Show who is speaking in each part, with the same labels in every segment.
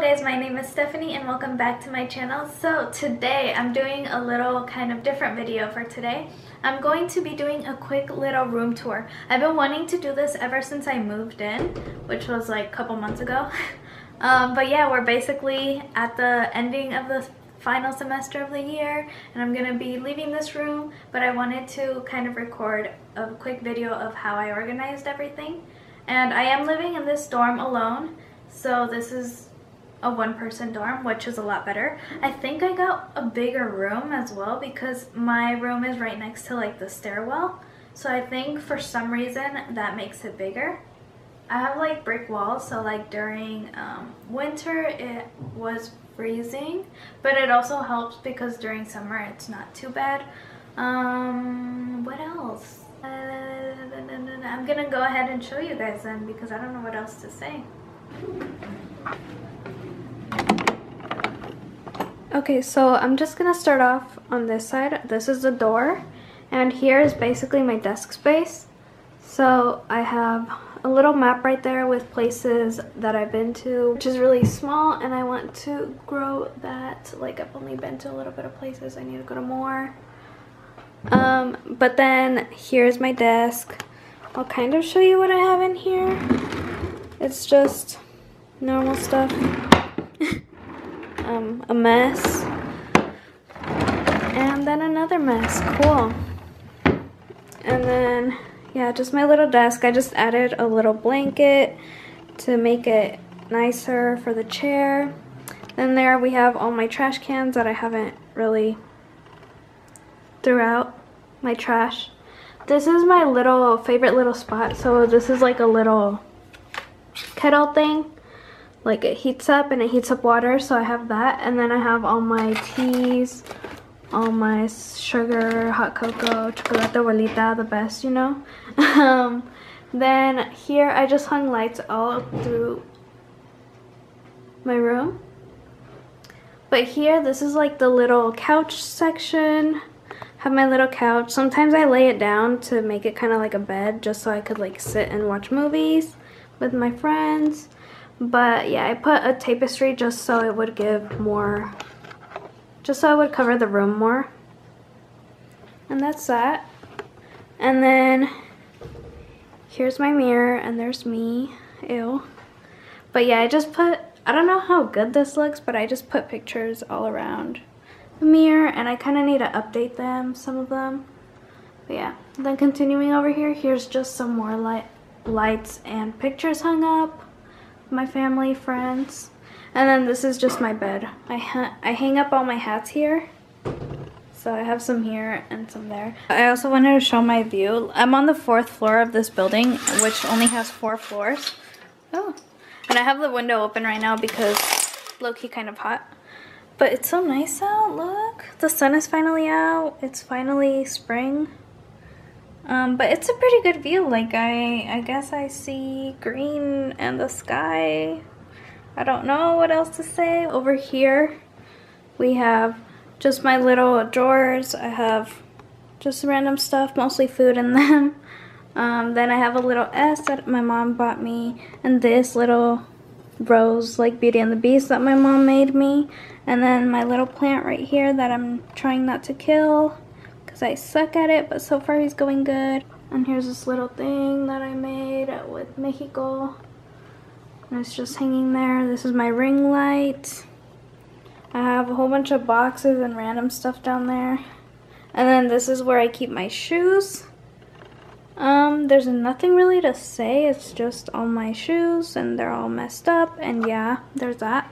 Speaker 1: guys, my name is Stephanie and welcome back to my channel. So today I'm doing a little kind of different video for today. I'm going to be doing a quick little room tour. I've been wanting to do this ever since I moved in, which was like a couple months ago. um, but yeah, we're basically at the ending of the final semester of the year and I'm gonna be leaving this room but I wanted to kind of record a quick video of how I organized everything and I am living in this dorm alone so this is a one person dorm, which is a lot better. I think I got a bigger room as well because my room is right next to like the stairwell. So I think for some reason that makes it bigger. I have like brick walls, so like during um, winter it was freezing, but it also helps because during summer it's not too bad. Um, what else? Uh, I'm gonna go ahead and show you guys then because I don't know what else to say. Okay, so I'm just gonna start off on this side. This is the door, and here is basically my desk space. So I have a little map right there with places that I've been to, which is really small, and I want to grow that. Like I've only been to a little bit of places, I need to go to more. Um, but then here's my desk. I'll kind of show you what I have in here. It's just normal stuff. um, a mess. And then another mess. Cool. And then, yeah, just my little desk. I just added a little blanket to make it nicer for the chair. Then there we have all my trash cans that I haven't really threw out. My trash. This is my little favorite little spot. So this is like a little kettle thing like it heats up and it heats up water so I have that. And then I have all my teas all my sugar hot cocoa chocolate abuelita the best you know? Um, then here I just hung lights all through my room. But here this is like the little couch section. Have my little couch. Sometimes I lay it down to make it kind of like a bed just so I could like sit and watch movies with my friends but yeah, I put a tapestry just so it would give more, just so it would cover the room more. And that's that. And then here's my mirror and there's me. Ew. But yeah, I just put, I don't know how good this looks, but I just put pictures all around the mirror and I kind of need to update them, some of them. But yeah, then continuing over here, here's just some more light, lights and pictures hung up my family, friends. And then this is just my bed. I, ha I hang up all my hats here. So I have some here and some there. I also wanted to show my view. I'm on the fourth floor of this building, which only has four floors. Oh, and I have the window open right now because low-key kind of hot. But it's so nice out, look. The sun is finally out. It's finally spring. Um, but it's a pretty good view. Like I, I guess I see green and the sky. I don't know what else to say. Over here, we have just my little drawers. I have just random stuff, mostly food in them. Um, then I have a little S that my mom bought me, and this little rose, like Beauty and the Beast that my mom made me. And then my little plant right here that I'm trying not to kill because I suck at it, but so far he's going good. And here's this little thing that I made with Mexico. And it's just hanging there. This is my ring light. I have a whole bunch of boxes and random stuff down there. And then this is where I keep my shoes. Um, there's nothing really to say. It's just all my shoes and they're all messed up. And yeah, there's that.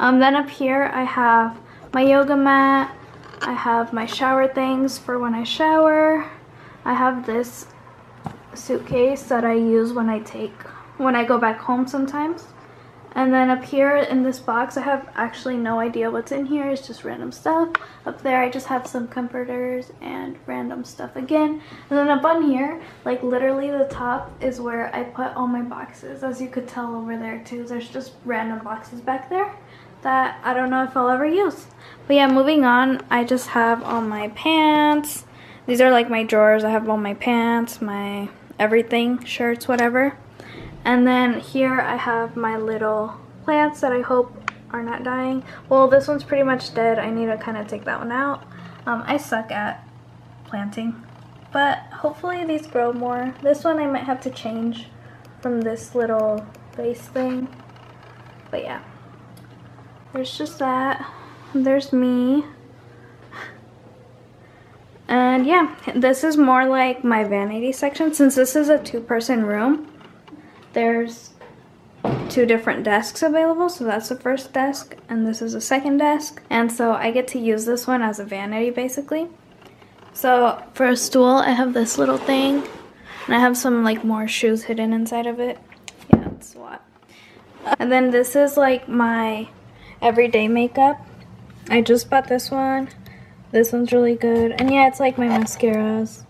Speaker 1: Um, then up here I have my yoga mat, I have my shower things for when I shower. I have this suitcase that I use when I take, when I go back home sometimes. And then up here in this box, I have actually no idea what's in here. It's just random stuff. Up there, I just have some comforters and random stuff again. And then up on here, like literally the top is where I put all my boxes. As you could tell over there too, there's just random boxes back there that I don't know if I'll ever use. But yeah, moving on, I just have all my pants. These are like my drawers. I have all my pants, my everything, shirts, whatever. And then here I have my little plants that I hope are not dying. Well, this one's pretty much dead. I need to kind of take that one out. Um, I suck at planting, but hopefully these grow more. This one I might have to change from this little vase thing. But yeah, there's just that. There's me. And yeah, this is more like my vanity section. Since this is a two-person room, there's two different desks available. So that's the first desk, and this is the second desk. And so I get to use this one as a vanity, basically. So for a stool, I have this little thing, and I have some like more shoes hidden inside of it. Yeah, it's a lot. And then this is like my everyday makeup. I just bought this one. This one's really good. And yeah, it's like my mascaras,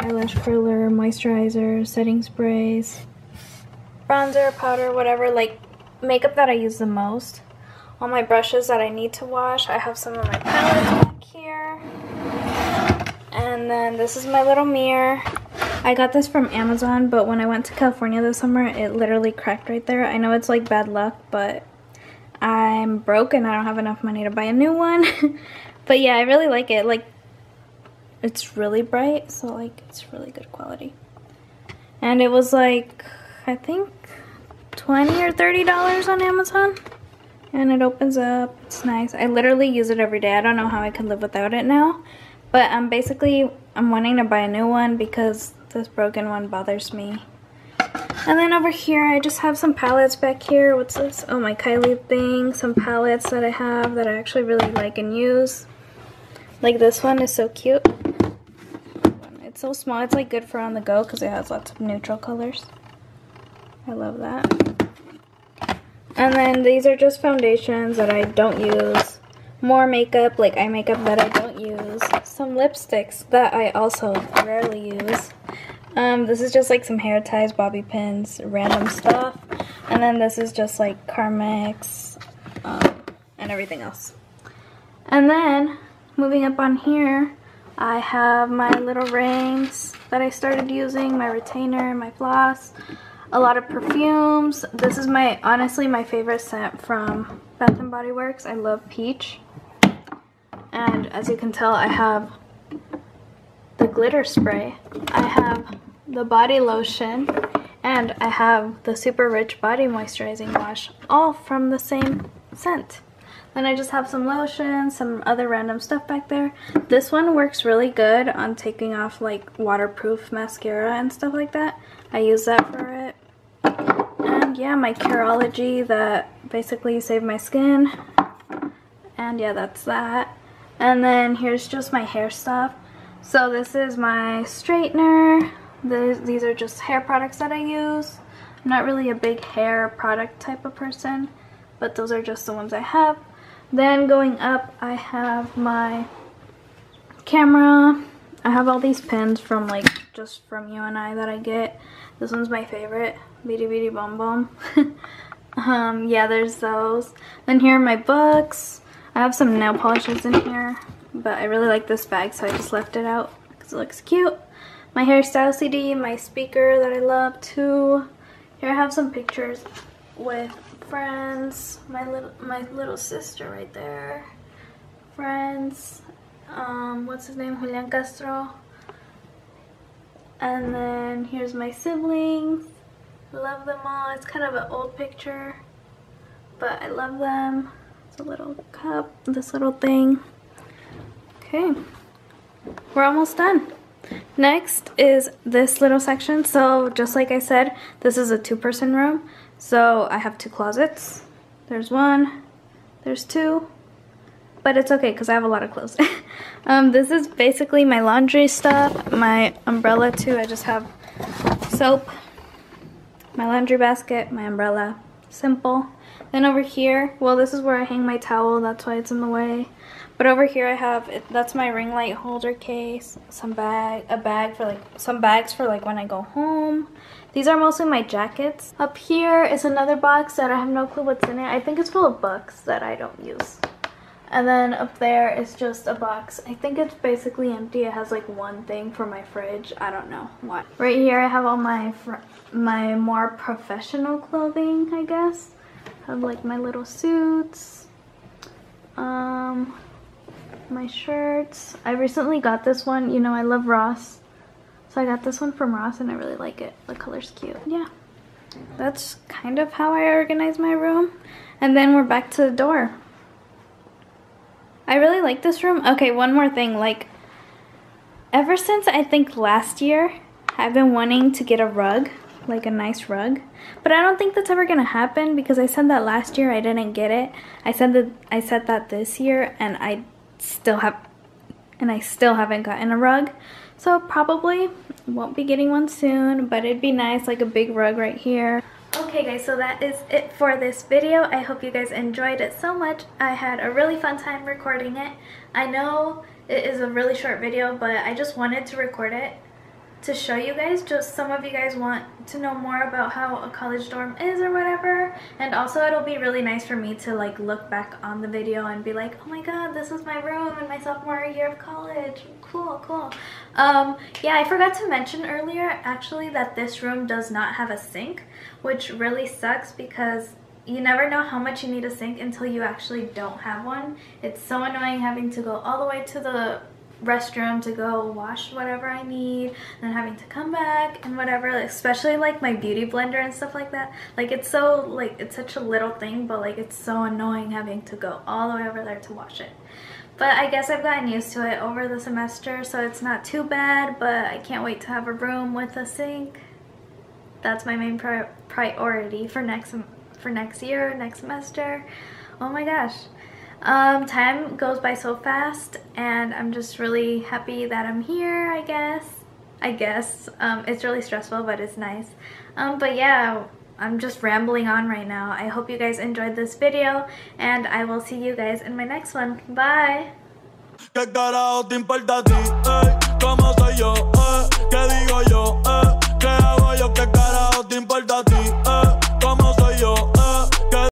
Speaker 1: eyelash curler, moisturizer, setting sprays, bronzer, powder, whatever, like makeup that I use the most. All my brushes that I need to wash. I have some of my palettes back here. And then this is my little mirror. I got this from Amazon, but when I went to California this summer, it literally cracked right there. I know it's like bad luck, but I'm broke and I don't have enough money to buy a new one. But yeah, I really like it. Like, it's really bright, so like, it's really good quality. And it was like, I think 20 or $30 on Amazon. And it opens up, it's nice. I literally use it every day. I don't know how I could live without it now. But I'm basically, I'm wanting to buy a new one because this broken one bothers me. And then over here, I just have some palettes back here. What's this? Oh, my Kylie thing. Some palettes that I have that I actually really like and use. Like this one is so cute. It's so small. It's like good for on the go because it has lots of neutral colors. I love that. And then these are just foundations that I don't use. More makeup, like eye makeup that I don't use. Some lipsticks that I also rarely use. Um, this is just like some hair ties, bobby pins, random stuff. And then this is just like Carmex um, and everything else. And then moving up on here, I have my little rings that I started using, my retainer, my floss, a lot of perfumes. This is my, honestly, my favorite scent from Bath & Body Works. I love peach. And as you can tell, I have the glitter spray. I have the body lotion and I have the super rich body moisturizing wash all from the same scent. Then I just have some lotion, some other random stuff back there. This one works really good on taking off like waterproof mascara and stuff like that. I use that for it. And yeah, my Curology that basically saved my skin. And yeah, that's that. And then here's just my hair stuff. So this is my straightener. These, these are just hair products that I use. I'm not really a big hair product type of person, but those are just the ones I have. Then going up, I have my camera. I have all these pins from like just from you and I that I get. This one's my favorite, Bidi Bidi Bom Bom. um, yeah, there's those. Then here are my books. I have some nail polishes in here, but I really like this bag, so I just left it out because it looks cute. My Harry Styles CD, my speaker that I love too. Here I have some pictures with friends, my little my little sister right there, friends, um, what's his name, Julian Castro, and then here's my siblings, love them all, it's kind of an old picture, but I love them, it's a little cup, this little thing, okay, we're almost done. Next is this little section. So just like I said, this is a two-person room. So I have two closets. There's one, there's two, but it's okay because I have a lot of clothes. um, this is basically my laundry stuff, my umbrella too. I just have soap, my laundry basket, my umbrella, simple. Then over here, well this is where I hang my towel, that's why it's in the way. But over here I have, that's my ring light holder case, some bag, a bag for like, some bags for like when I go home. These are mostly my jackets. Up here is another box that I have no clue what's in it. I think it's full of books that I don't use. And then up there is just a box. I think it's basically empty. It has like one thing for my fridge. I don't know what. Right here I have all my my more professional clothing, I guess. have like my little suits, um, my shirts. I recently got this one. You know, I love Ross. So I got this one from Ross and I really like it. The color's cute. Yeah. That's kind of how I organize my room. And then we're back to the door. I really like this room. Okay, one more thing. Like, ever since I think last year, I've been wanting to get a rug. Like a nice rug. But I don't think that's ever to happen because I said that last year I didn't get it. I said that I said that this year and I still have and I still haven't gotten a rug. So probably won't be getting one soon, but it'd be nice, like a big rug right here. Okay guys, so that is it for this video. I hope you guys enjoyed it so much. I had a really fun time recording it. I know it is a really short video, but I just wanted to record it to show you guys just some of you guys want to know more about how a college dorm is or whatever. And also it'll be really nice for me to like look back on the video and be like oh my god this is my room in my sophomore year of college. Cool cool. Um yeah i forgot to mention earlier actually that this room does not have a sink which really sucks because you never know how much you need a sink until you actually don't have one. It's so annoying having to go all the way to the restroom to go wash whatever I need and having to come back and whatever like, especially like my beauty blender and stuff like that. Like it's so like it's such a little thing but like it's so annoying having to go all the way over there to wash it. But I guess I've gotten used to it over the semester so it's not too bad but I can't wait to have a room with a sink. That's my main pri priority for next for next year next semester. Oh my gosh um, time goes by so fast and I'm just really happy that I'm here, I guess. I guess. Um, it's really stressful, but it's nice. Um, but yeah, I'm just rambling on right now. I hope you guys enjoyed this video and I will see you guys in my next one. Bye!
Speaker 2: ¿Qué carajo te importa a ti? Eh? ¿Cómo soy yo? Eh? ¿Qué digo yo?